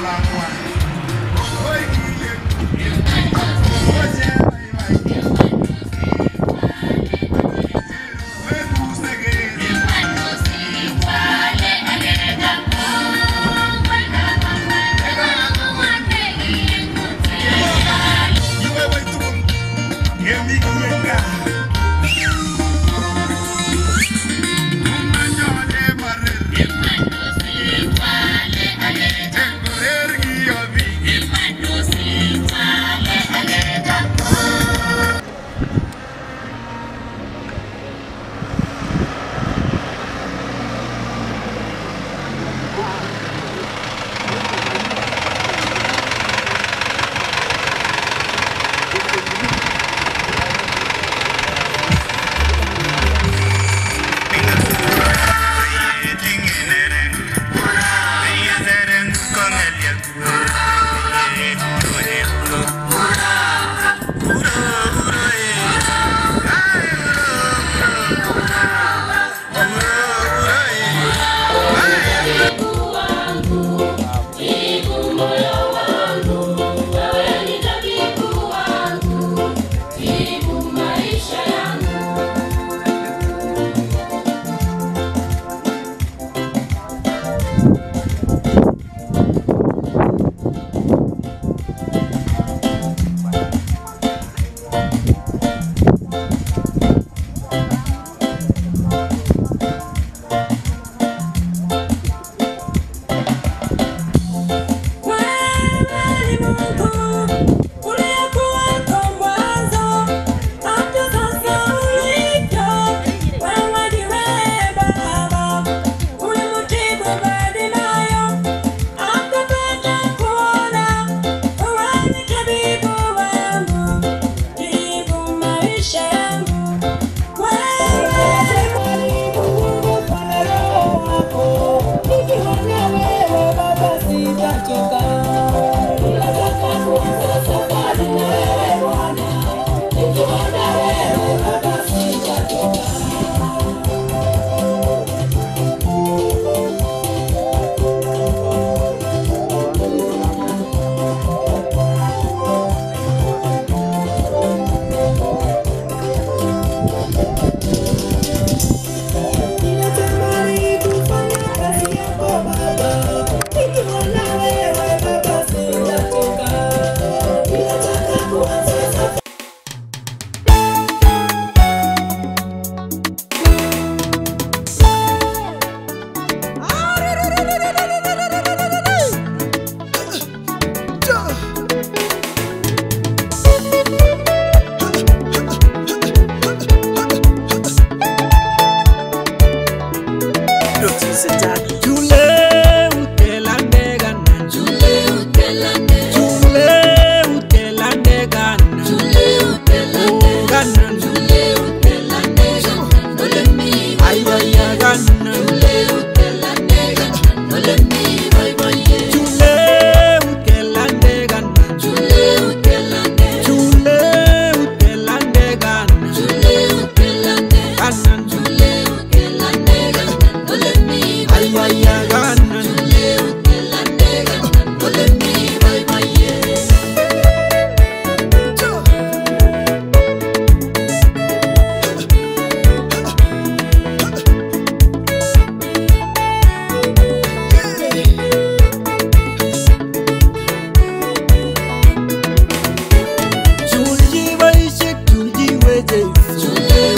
long one. days.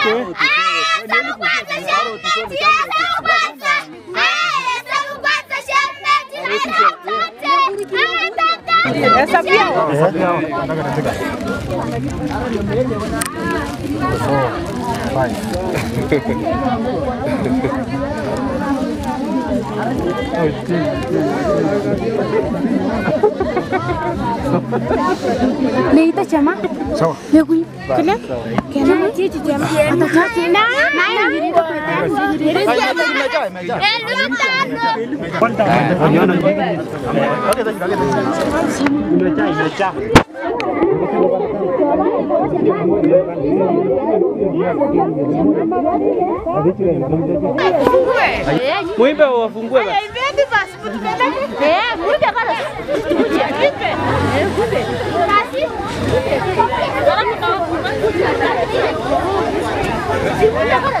Эй, салубаться жәрмәт диләрә убаса! Эй, салубаться жәрмәт диләрә убаса! Эй, тата! Essa piau. Essa piau. Vai. Leita chama? Sao? Leguinho. Cadê? chị chị chị em ta cho chị đó mai gì đi đâu phải tan gì đi đi chị mày chơi mày chơi em luôn tan luôn quan trọng là còn nhớ nữa có cái gì có cái gì người chơi người cha Muối bèo phùng quê. Agora. É, muito agora. Muito. É, muito. Agora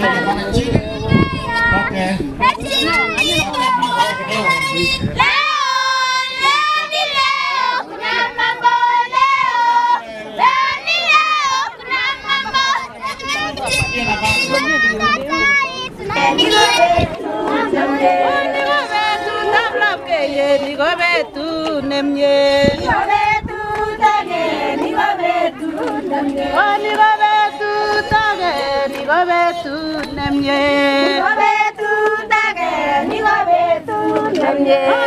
Okay, you go betu nemye. Ni go betu tage, ni go betu nemye. Oh,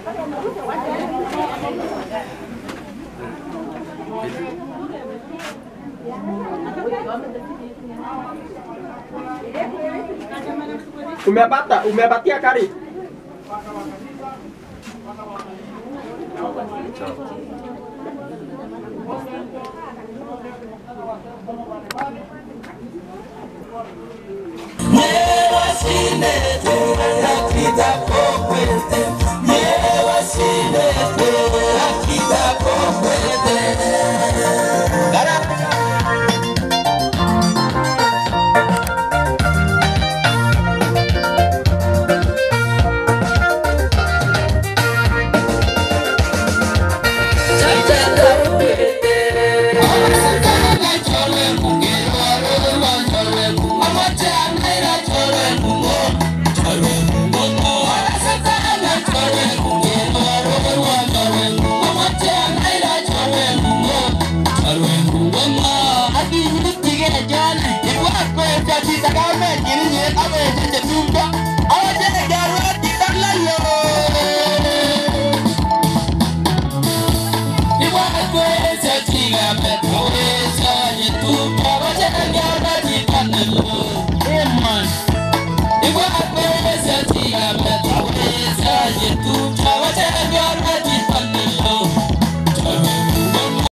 Umepata, umepatia kari. Mera sinde tu